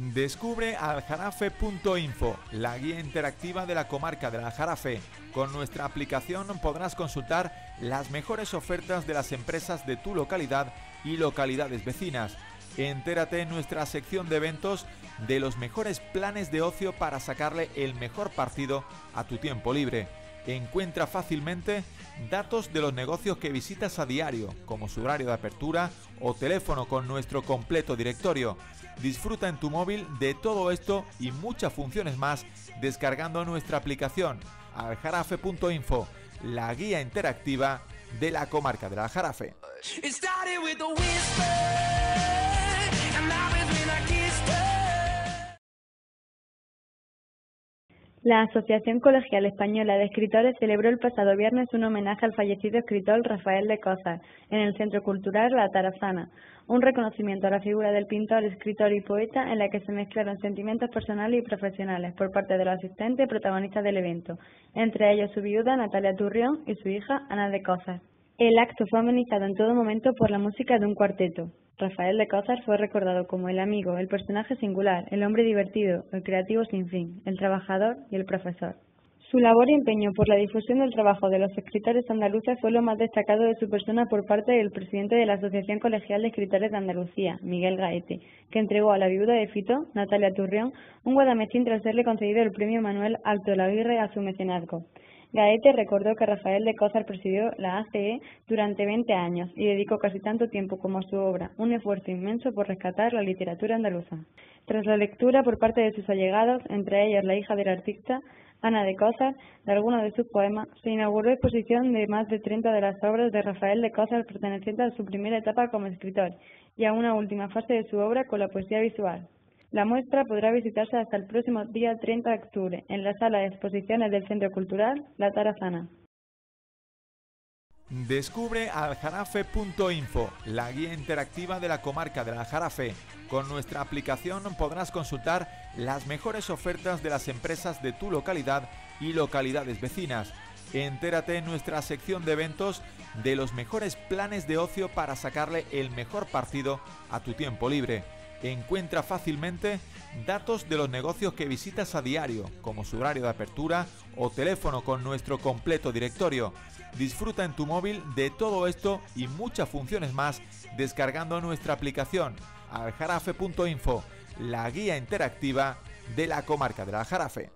Descubre aljarafe.info, la guía interactiva de la comarca del Aljarafe. Con nuestra aplicación podrás consultar las mejores ofertas de las empresas de tu localidad y localidades vecinas. Entérate en nuestra sección de eventos de los mejores planes de ocio para sacarle el mejor partido a tu tiempo libre. Encuentra fácilmente datos de los negocios que visitas a diario, como su horario de apertura o teléfono con nuestro completo directorio. Disfruta en tu móvil de todo esto y muchas funciones más descargando nuestra aplicación aljarafe.info, la guía interactiva de la comarca de Aljarafe. La Asociación Colegial Española de Escritores celebró el pasado viernes un homenaje al fallecido escritor Rafael de Cosas en el Centro Cultural La Tarazana, un reconocimiento a la figura del pintor, escritor y poeta en la que se mezclaron sentimientos personales y profesionales por parte de los asistentes y protagonistas del evento, entre ellos su viuda Natalia Turrión y su hija Ana de Cosas. El acto fue amenizado en todo momento por la música de un cuarteto. Rafael de Cosas fue recordado como el amigo, el personaje singular, el hombre divertido, el creativo sin fin, el trabajador y el profesor. Su labor y empeño por la difusión del trabajo de los escritores andaluces fue lo más destacado de su persona por parte del presidente de la Asociación Colegial de Escritores de Andalucía, Miguel Gaete, que entregó a la viuda de Fito, Natalia Turrión, un guadamestín tras serle concedido el premio Manuel Alto Laguirre a su mecenazgo. Gaete recordó que Rafael de Cosar presidió la ACE durante 20 años y dedicó casi tanto tiempo como a su obra un esfuerzo inmenso por rescatar la literatura andaluza. Tras la lectura por parte de sus allegados, entre ellos la hija del artista, Ana de Cosar, de algunos de sus poemas, se inauguró exposición de más de 30 de las obras de Rafael de Cosar pertenecientes a su primera etapa como escritor y a una última fase de su obra con la poesía visual. La muestra podrá visitarse hasta el próximo día 30 de octubre en la sala de exposiciones del Centro Cultural La Tarazana. Descubre aljarafe.info, la guía interactiva de la comarca del Aljarafe. Con nuestra aplicación podrás consultar las mejores ofertas de las empresas de tu localidad y localidades vecinas. Entérate en nuestra sección de eventos de los mejores planes de ocio para sacarle el mejor partido a tu tiempo libre. Encuentra fácilmente datos de los negocios que visitas a diario, como su horario de apertura o teléfono con nuestro completo directorio. Disfruta en tu móvil de todo esto y muchas funciones más descargando nuestra aplicación aljarafe.info, la guía interactiva de la comarca de Aljarafe.